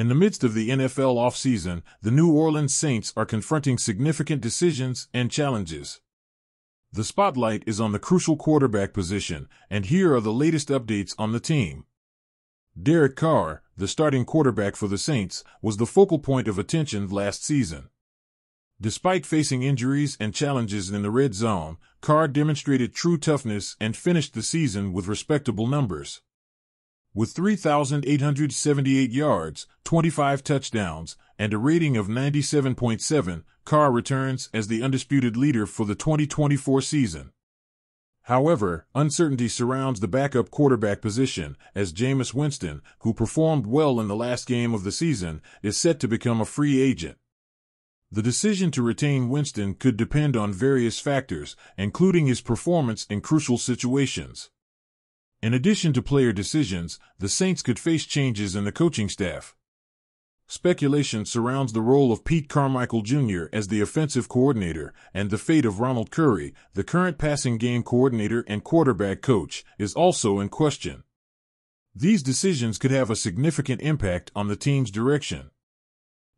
In the midst of the NFL offseason, the New Orleans Saints are confronting significant decisions and challenges. The spotlight is on the crucial quarterback position, and here are the latest updates on the team. Derek Carr, the starting quarterback for the Saints, was the focal point of attention last season. Despite facing injuries and challenges in the red zone, Carr demonstrated true toughness and finished the season with respectable numbers. With 3,878 yards, 25 touchdowns, and a rating of 97.7, Carr returns as the undisputed leader for the 2024 season. However, uncertainty surrounds the backup quarterback position, as Jameis Winston, who performed well in the last game of the season, is set to become a free agent. The decision to retain Winston could depend on various factors, including his performance in crucial situations. In addition to player decisions, the Saints could face changes in the coaching staff. Speculation surrounds the role of Pete Carmichael Jr. as the offensive coordinator, and the fate of Ronald Curry, the current passing game coordinator and quarterback coach, is also in question. These decisions could have a significant impact on the team's direction.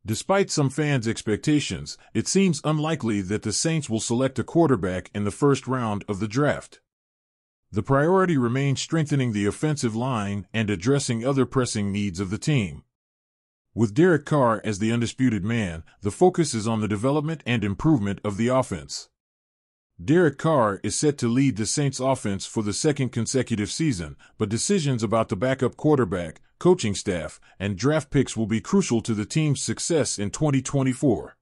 Despite some fans' expectations, it seems unlikely that the Saints will select a quarterback in the first round of the draft. The priority remains strengthening the offensive line and addressing other pressing needs of the team. With Derek Carr as the undisputed man, the focus is on the development and improvement of the offense. Derek Carr is set to lead the Saints offense for the second consecutive season, but decisions about the backup quarterback, coaching staff, and draft picks will be crucial to the team's success in 2024.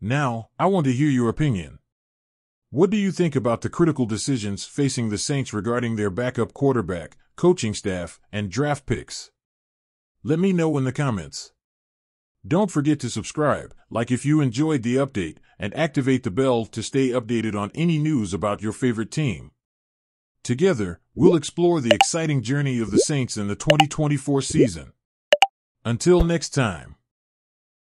Now, I want to hear your opinion. What do you think about the critical decisions facing the Saints regarding their backup quarterback, coaching staff, and draft picks? Let me know in the comments. Don't forget to subscribe, like if you enjoyed the update, and activate the bell to stay updated on any news about your favorite team. Together, we'll explore the exciting journey of the Saints in the 2024 season. Until next time.